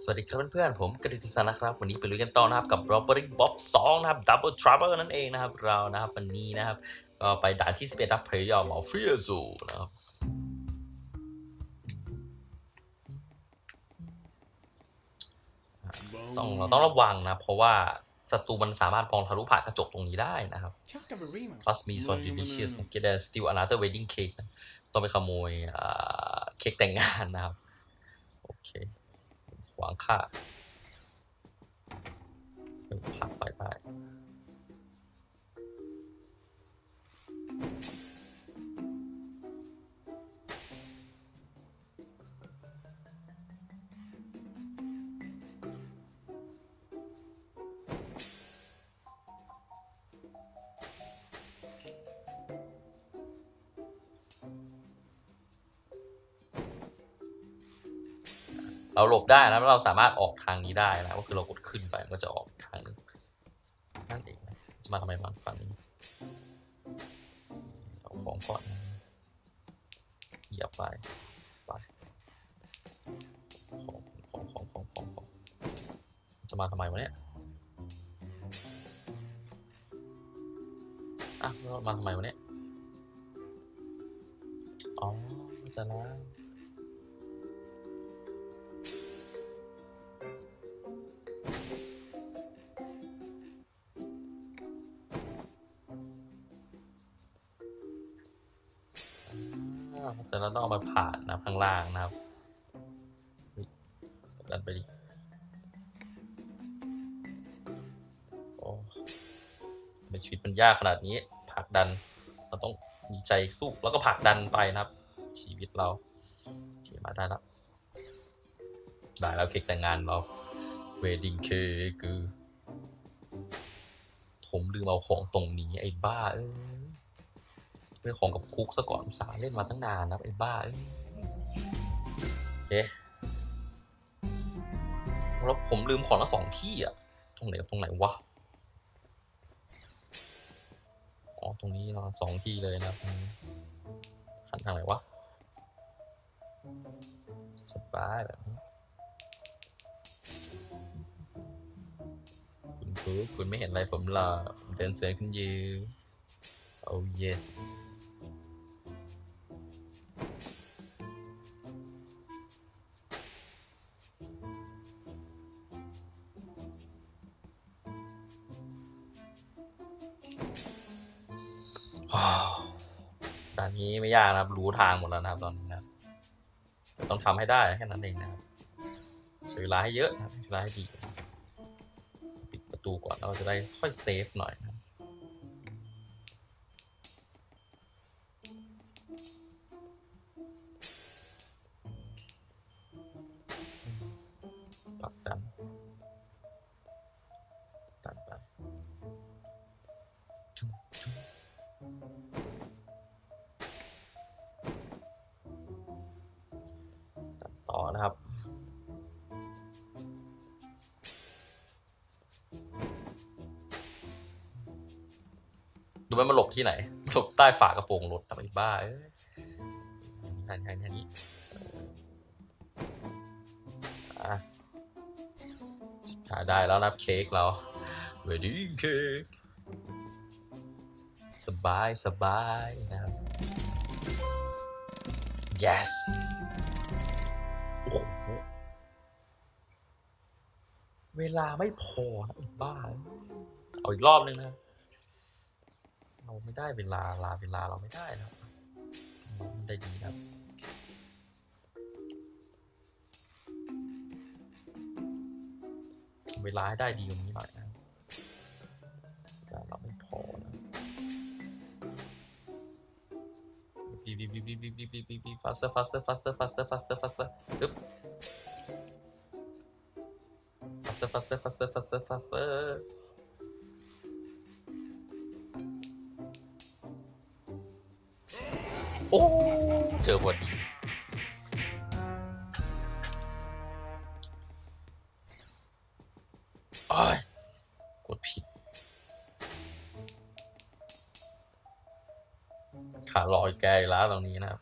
สวัสดีครับเพื่อนๆ ผมกฤติสานะครับ วันนี้ไปลุยกันต่อนะครับกับ Robbery Bob 2 นะครับ Double Trouble นั่นเองนะครับ เรานะครับวันนี้นะครับ ก็ไปด่านที่11ครับพยายามเอาเฟียซูนะครับต้องเราต้องระวังนะ เพราะว่าศัตรูมันสามารถมองทะลุผ่านกระจกตรงนี้ได้นะครับ Chuck a Remo. plus me so delicious get a steal another wedding cake นะต้องไปขโมยอ่าเค้กแต่งงานนะครับ โอเค ขวางค่าผลักไปได้ เราหลบได้นะแล้วเราสามารถออกทางนี้ได้นะก็คือเรากดขึ้นไปมันก็จะออกทางนึงนั่นเองจะมาทำไมฝั่งฝั่งนี้เอาของก่อนเหยียบไปไปของของของของของของจะมาทำไมวะเนี่ยอะมาทำไมวะเนี่ยอ๋อจะล้ เสร็จแล้วต้องเอามาผ่านนะข้างล่างนะครับดันไปดิโอ้ทำไมชีวิตมันยากขนาดนี้ผลักดัน เราต้องมีใจสู้แล้วก็ผลักดันไปนะครับ ชีวิตเราโอเมาได้แล้วได้แล้วเค้กแต่งงานเรา wedding cake คือผมลืมเอาของตรงนี้ไอ้บ้าเอ้ย เรื่องของกับคุกซะก่อนสาเล่นมาตั้งนานนะไอ้บ้าเอ้ยโอเคแล้วผมลืมของละสองที่อะ ตรงไหนกับตรงไหนวะ อ๋อ ตรงนี้เนาะสองที่เลยนะหันทางไหนวะ สบายแบบนี้คุณคุกคุณไม่เห็นอะไรผมหรอเดินเสือขึ้นยืน oh yes านนี้ไม่ยากนะครับ รู้ทางหมดแล้วนะครับตอนนี้นะครับแต่ต้องทำให้ได้แค่นั้นเองนะครับใช้เวลาให้เยอะนะครับใช้เวลาให้ดี ปิดประตูก่อนเราจะได้ค่อยเซฟหน่อยนะูไหมมันหลบที่ไหนหลบใต้ฝากระโปรงรถทำไมบ้าเอ้ยทางทางทางนี้หาได้แล้วนะครับเค้กเรา wedding cake สบายสบายนะครับ yes โอ้โหเวลาไม่พอนะบ้า เอาอีกรอบนึงนะ เราไม่ได้เวลาลาเวลาเราไม่ได้นะมันได้ดีครับเวลาให้ได้ดีกว่านี้หน่อยนะแต่เราไม่พอนะบีบีบีบีบีบีบีบีบี faster faster faster faster faster faster ปึ๊บ faster faster faster faster faster โอ้เอ้เจอพอดีอ้ยกดผิด ขาลอยแกอีล้าตรงนี้นะครับ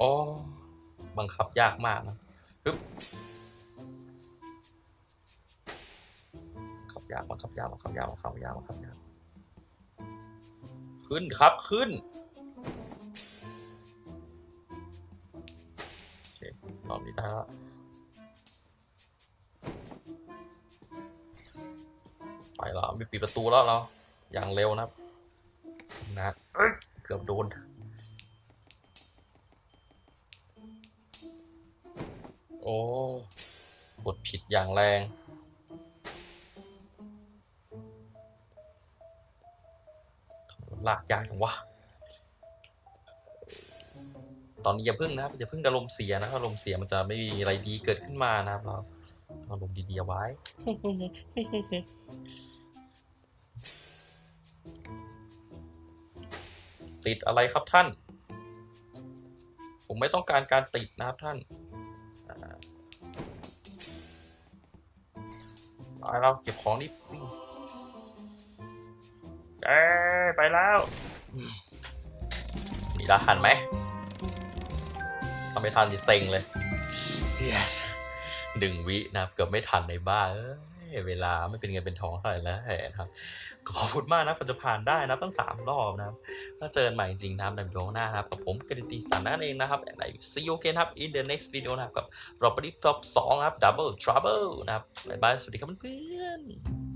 อ๋อบังคับยากมากนะฮึบากบังคับยากบังคับยากบังคับยากบังคับยากขึ้นครับขึ้นโอเครอบนี้ได้แล้วไปแล้วมีปิดประตูแล้วเราอย่างเร็วนะนะเอ้ยเกือบโดนโอ้กดผิดอย่างแรง ลากยากจังวะ ตอนนี้อย่าพึ่งนะครับอย่าพึ่งอารมณ์เสียนะอารมณ์เสียมันจะไม่มีอะไรดีเกิดขึ้นมานะครับเราอารมณ์ดีๆเอาไว้ ติดอะไรครับท่าน ผมไม่ต้องการการติดนะครับท่านอ่าไปเราเก็บของนี่ เอ้ยไปแล้วอืมมีรหันไหมถ้าไม่ทันจะเซ็งเลย yes หนึ่งวินะครับ เกือบไม่ทันในบ้านเอ้ยเวลาไม่เป็นเงินเป็นทองเท่าไหร่แล้วนะครับขอบคุณมากนะผมจะผ่านได้นะตั้งสามรอบนะครับถ้าเจอกันใหม่จริงนะครับในวิดีโอหน้านะครับกับผมกฤติสันนั่นเองนะครับใน see you again ครับ in the next video นะครับกับ property top 2ครับ double trouble นะครับบ๊ายบายสวัสดีครับเพื่อนๆ